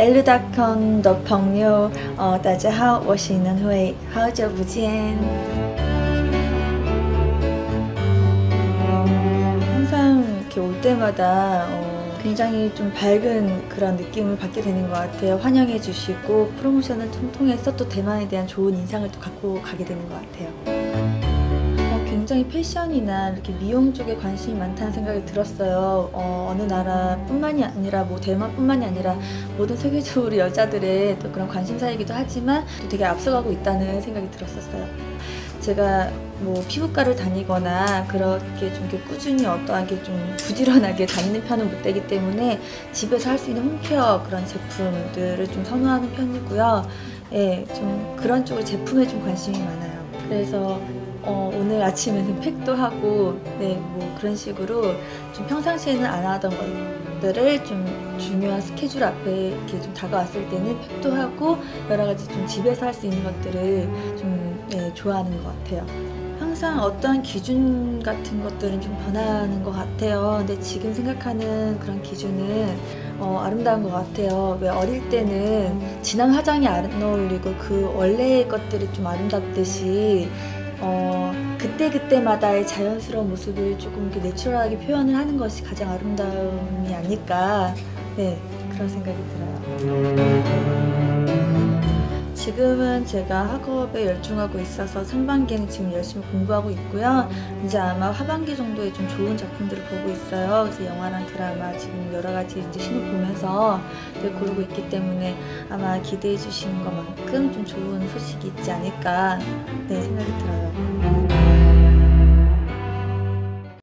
L 大康的朋友，呃，大家好，我是南慧，好久不见。 항상 이렇게 올 때마다 어, 굉장히 좀 밝은 그런 느낌을 받게 되는 것 같아요. 환영해 주시고 프로모션을 통- 통해서 또 대만에 대한 좋은 인상을 또 갖고 가게 되는 것 같아요. 어, 굉장히 패션이나 이렇게 미용 쪽에 관심이 많다는 생각이 들었어요. 어, 느 나라뿐만이 아니라 뭐 대만뿐만이 아니라 모든 세계적으로 여자들의 또 그런 관심사이기도 하지만 또 되게 앞서가고 있다는 생각이 들었었어요. 제가 뭐 피부과를 다니거나 그렇게 좀 꾸준히 어떠하게 좀 부지런하게 다니는 편은 못 되기 때문에 집에서 할 수 있는 홈케어 그런 제품들을 좀 선호하는 편이고요. 예, 좀 그런 쪽으로 제품에 좀 관심이 많아요. 그래서 어, 오늘 아침에는 팩도 하고, 네, 뭐 그런 식으로 좀 평상시에는 안 하던 것들을 좀 중요한 스케줄 앞에 이렇게 좀 다가왔을 때는 팩도 하고 여러 가지 좀 집에서 할 수 있는 것들을 좀 네, 좋아하는 것 같아요. 항상 어떠한 기준 같은 것들은 좀 변하는 것 같아요. 근데 지금 생각하는 그런 기준은 어, 아름다운 것 같아요. 왜 어릴 때는 진한 화장이 안 어울리고 그 원래의 것들이 좀 아름답듯이 어, 그때그때마다의 자연스러운 모습을 조금 이렇게 내추럴하게 표현을 하는 것이 가장 아름다움이 아닐까. 네, 그런 생각이 들어요. 지금은 제가 학업에 열중하고 있어서 상반기에는 지금 열심히 공부하고 있고요. 이제 아마 하반기 정도에 좀 좋은 작품들을 보고 있어요. 그래서 영화랑 드라마 지금 여러 가지 이제 신을 보면서 네, 고르고 있기 때문에 아마 기대해 주시는 것만큼 좀 좋은 소식이 있지 않을까 네, 생각이 들어요.